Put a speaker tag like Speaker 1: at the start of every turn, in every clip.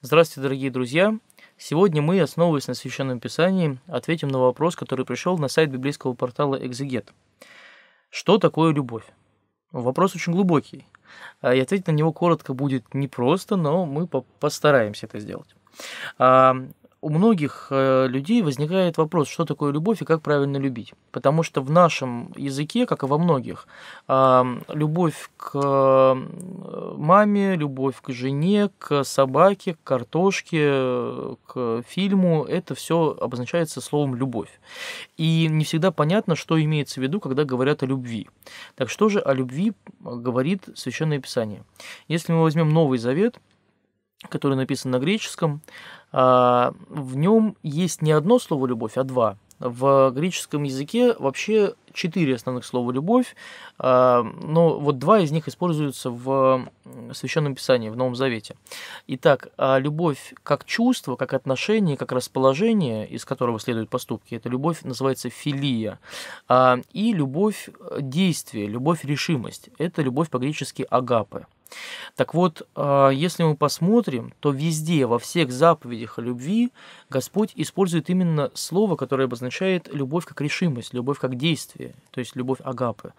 Speaker 1: Здравствуйте, дорогие друзья! Сегодня мы, основываясь на Священном Писании, ответим на вопрос, который пришел на сайт библейского портала «Экзегет». Что такое любовь? Вопрос очень глубокий, а, и ответить на него коротко будет непросто, но мы постараемся это сделать. У многих э, людей возникает вопрос, что такое любовь и как правильно любить. Потому что в нашем языке, как и во многих, любовь к э, маме, любовь к жене, к собаке, к картошке, к фильму, это все обозначается словом «любовь». И не всегда понятно, что имеется в виду, когда говорят о любви. Так что же о любви говорит Священное Писание? Если мы возьмем Новый Завет, который написан на греческом, а, в нем есть не одно слово «любовь», а два. В греческом языке вообще четыре основных слова «любовь», а, но вот два из них используются в Священном Писании, в Новом Завете. Итак, а, любовь как чувство, как отношение, как расположение, из которого следуют поступки, эта любовь называется филия. И любовь действия, любовь решимость, это любовь по-гречески агапы. Так вот, а, если мы посмотрим, то везде, во всех заповедях о любви, Господь использует именно слово, которое обозначает любовь как решимость, любовь как действие, то есть любовь агапы.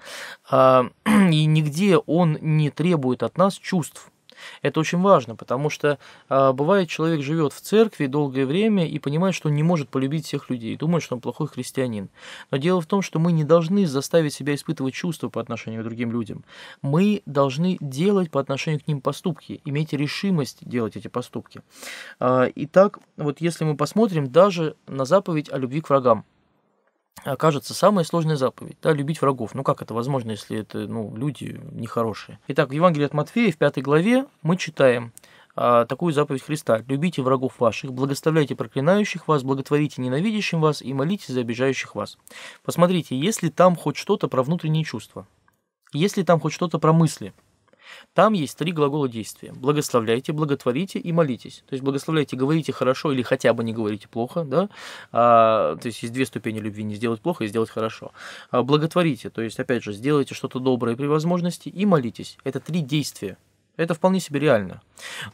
Speaker 1: А, и нигде Он не требует от нас чувств, это очень важно, потому что э, бывает, человек живет в церкви долгое время и понимает, что он не может полюбить всех людей, думает, что он плохой христианин. Но дело в том, что мы не должны заставить себя испытывать чувства по отношению к другим людям. Мы должны делать по отношению к ним поступки, иметь решимость делать эти поступки. Э, итак, вот если мы посмотрим даже на заповедь о любви к врагам, окажется самая сложная заповедь, да, любить врагов. Ну как это возможно, если это ну, люди нехорошие? Итак, в Евангелии от Матфея в пятой главе мы читаем а, такую заповедь Христа. «Любите врагов ваших, благословляйте проклинающих вас, благотворите ненавидящим вас и молитесь за обижающих вас». Посмотрите, если там хоть что-то про внутренние чувства, если там хоть что-то про мысли – там есть три глагола действия. Благословляйте, благотворите и молитесь. То есть благословляйте, говорите хорошо или хотя бы не говорите плохо. Да? А, то есть есть две ступени любви. Не сделать плохо и сделать хорошо. А, благотворите, то есть опять же сделайте что-то доброе при возможности и молитесь. Это три действия. Это вполне себе реально.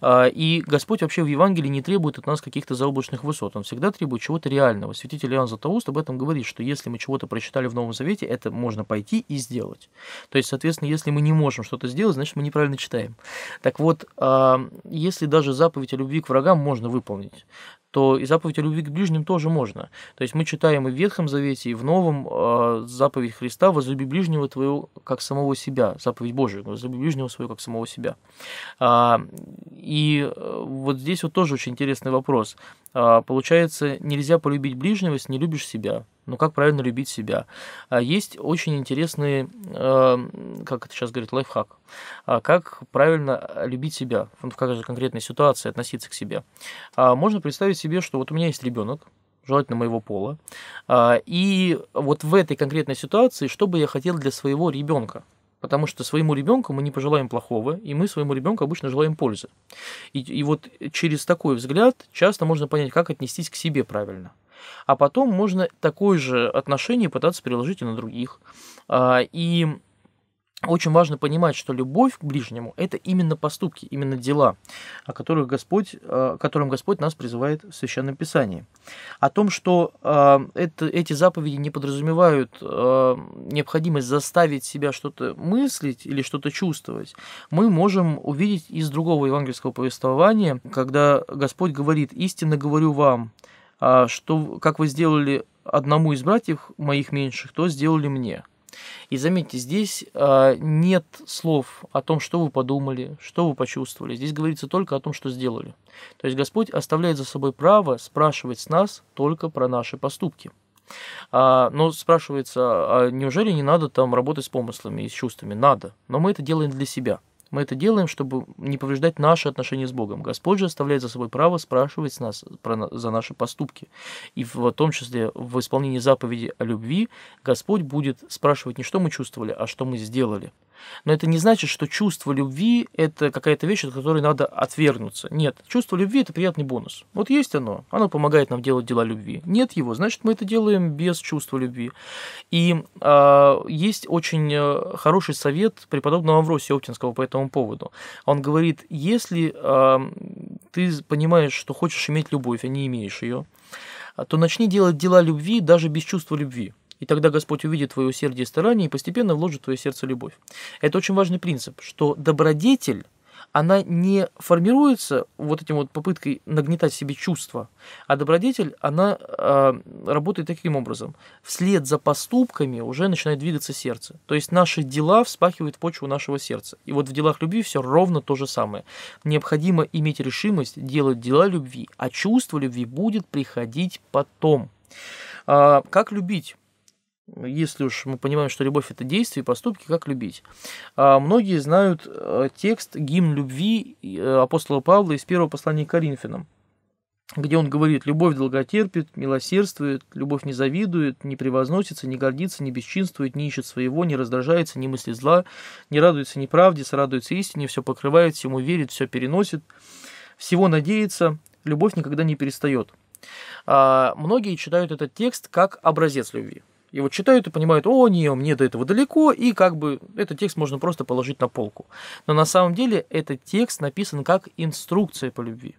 Speaker 1: А, и Господь вообще в Евангелии не требует от нас каких-то заоблачных высот. Он всегда требует чего-то реального. Святитель Иоанн Златоуст об этом говорит, что если мы чего-то прочитали в Новом Завете, это можно пойти и сделать. То есть, соответственно, если мы не можем что-то сделать, значит, мы неправильно читаем. Так вот, а, если даже заповедь о любви к врагам можно выполнить, то и заповедь о любви к ближним тоже можно. То есть мы читаем и в Ветхом Завете, и в Новом э, заповедь Христа «возлюби ближнего твоего как самого себя», заповедь Божия «возлюби ближнего своего как самого себя». А, и э, вот здесь вот тоже очень интересный вопрос. А, получается, нельзя полюбить ближнего, если не любишь себя. Ну, как правильно любить себя? А есть очень интересный, э, как это сейчас говорит, лайфхак. А как правильно любить себя, в каждой конкретной ситуации относиться к себе. А можно представить себе, что вот у меня есть ребенок, желательно моего пола, и вот в этой конкретной ситуации, что бы я хотел для своего ребенка? Потому что своему ребенку мы не пожелаем плохого, и мы своему ребенку обычно желаем пользы. И, и вот через такой взгляд часто можно понять, как отнестись к себе правильно – а потом можно такое же отношение пытаться переложить и на других. А, и очень важно понимать, что любовь к ближнему – это именно поступки, именно дела, о которых Господь, о которым Господь нас призывает в Священном Писании. О том, что это, эти заповеди не подразумевают необходимость заставить себя что-то мыслить или что-то чувствовать, мы можем увидеть из другого евангельского повествования, когда Господь говорит «Истинно говорю вам, а, что, как вы сделали одному из братьев моих меньших, то сделали мне. И заметьте, здесь а, нет слов о том, что вы подумали, что вы почувствовали. Здесь говорится только о том, что сделали. То есть Господь оставляет за собой право спрашивать с нас только про наши поступки. А, но спрашивается, а неужели не надо там работать с помыслами и с чувствами? Надо. Но мы это делаем для себя. Мы это делаем, чтобы не повреждать наши отношения с Богом. Господь же оставляет за собой право спрашивать с нас про, за наши поступки. И в том числе в исполнении заповеди о любви Господь будет спрашивать не что мы чувствовали, а что мы сделали. Но это не значит, что чувство любви – это какая-то вещь, от которой надо отвергнуться. Нет, чувство любви – это приятный бонус. Вот есть оно, оно помогает нам делать дела любви. Нет его, значит, мы это делаем без чувства любви. И э, есть очень э, хороший совет преподобного Амвросия Оптинского по этому поводу. Он говорит, если э, ты понимаешь, что хочешь иметь любовь, а не имеешь ее, то начни делать дела любви даже без чувства любви. И тогда Господь увидит твое усердие и старание и постепенно вложит в твое сердце любовь. Это очень важный принцип, что добродетель, она не формируется вот этим вот попыткой нагнетать себе чувства, а добродетель, она э, работает таким образом. Вслед за поступками уже начинает двигаться сердце. То есть наши дела вспахивают почву нашего сердца. И вот в делах любви все ровно то же самое. Необходимо иметь решимость делать дела любви, а чувство любви будет приходить потом. А, как любить? Если уж мы понимаем, что любовь это действие и поступки, как любить. А многие знают э, текст гимн любви э, апостола Павла из первого послания к Коринфянам, где он говорит, любовь долготерпит, милосердствует, любовь не завидует, не превозносится, не гордится, не бесчинствует, не ищет своего, не раздражается, не мыслит зла, не радуется неправде, сорадуется истине, все покрывает, всему верит, все переносит, всего надеется, любовь никогда не перестает. А многие читают этот текст как образец любви. И вот читают и понимают, о, не, мне до этого далеко, и как бы этот текст можно просто положить на полку. Но на самом деле этот текст написан как инструкция по любви.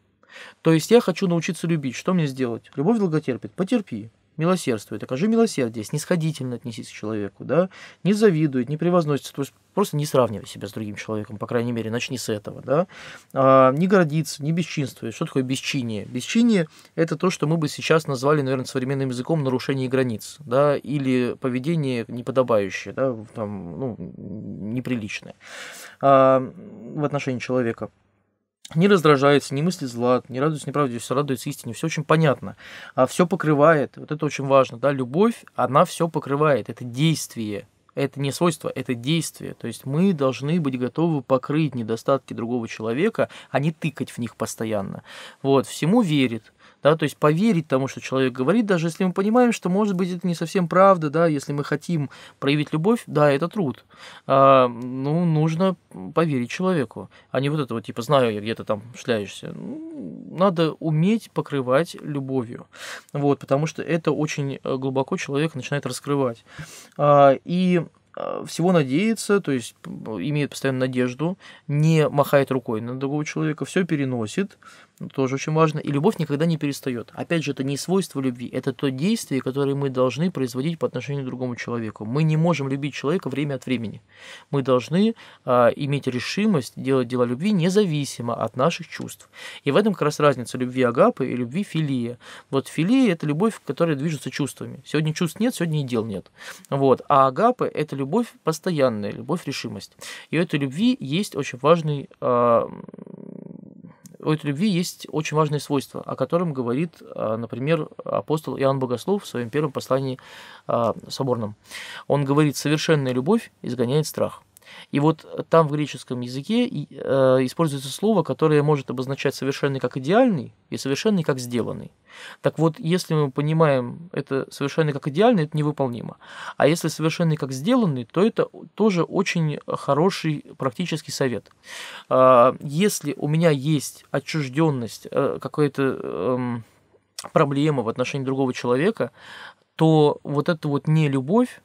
Speaker 1: То есть я хочу научиться любить. Что мне сделать? Любовь долготерпит. Потерпи милосердствует, окажи милосердие, снисходительно отнесись к человеку, да, не завидует, не превозносится, то есть просто не сравнивай себя с другим человеком, по крайней мере, начни с этого, да, а, не гордится, не бесчинствует. Что такое бесчиние? Бесчиние – это то, что мы бы сейчас назвали, наверное, современным языком нарушение границ, да, или поведение неподобающее, да, там, ну, неприличное. А, в отношении человека не раздражается, не мыслит зла, не радуется неправде, все радуется истине, все очень понятно. А все покрывает, вот это очень важно, да, любовь, она все покрывает, это действие, это не свойство, это действие. То есть мы должны быть готовы покрыть недостатки другого человека, а не тыкать в них постоянно. Вот, всему верит, да, то есть поверить тому, что человек говорит, даже если мы понимаем, что, может быть, это не совсем правда, да, если мы хотим проявить любовь, да, это труд. А, ну, нужно поверить человеку, а не вот это вот, типа, знаю я, где-то там шляешься. Ну, надо уметь покрывать любовью, вот, потому что это очень э, глубоко человек начинает раскрывать. А, и Э, всего надеется, то есть имеет постоянно надежду, не махает рукой на другого человека, все переносит, тоже очень важно, и любовь никогда не перестает. Опять же, это не свойство любви, это то действие, которое мы должны производить по отношению к другому человеку. Мы не можем любить человека время от времени. Мы должны а, иметь решимость делать дела любви независимо от наших чувств. И в этом как раз разница любви агапы и любви филия. Вот филия – это любовь, которая движется чувствами. Сегодня чувств нет, сегодня и дел нет. Вот. А агапы – это любовь постоянная, любовь решимость. И у этой любви есть очень важный а, у этой любви есть очень важное свойство, о котором говорит, а, например, апостол Иоанн Богослов в своем первом послании а, соборном. Он говорит, совершенная любовь изгоняет страх. И вот там в греческом языке э, используется слово, которое может обозначать совершенный как идеальный и совершенный как сделанный. Так вот, если мы понимаем это совершенный как идеальный, это невыполнимо. А если совершенный как сделанный, то это тоже очень хороший практический совет. Э, если у меня есть отчужденность, э, какая-то э, проблема в отношении другого человека, то вот эта вот нелюбовь,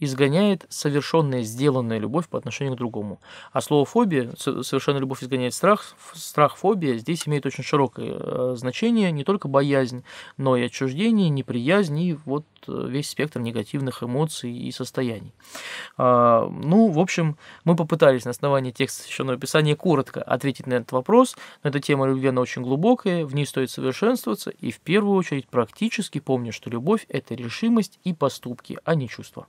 Speaker 1: изгоняет совершенная, сделанная любовь по отношению к другому. А слово фобия, совершенная любовь изгоняет страх, страх, фобия, здесь имеет очень широкое э, значение, не только боязнь, но и отчуждение, неприязнь и вот э, весь спектр негативных эмоций и состояний. А, ну, в общем, мы попытались на основании текста священного писания коротко ответить на этот вопрос, но эта тема любви, она очень глубокая, в ней стоит совершенствоваться и в первую очередь практически помню, что любовь – это решимость и поступки, а не чувства.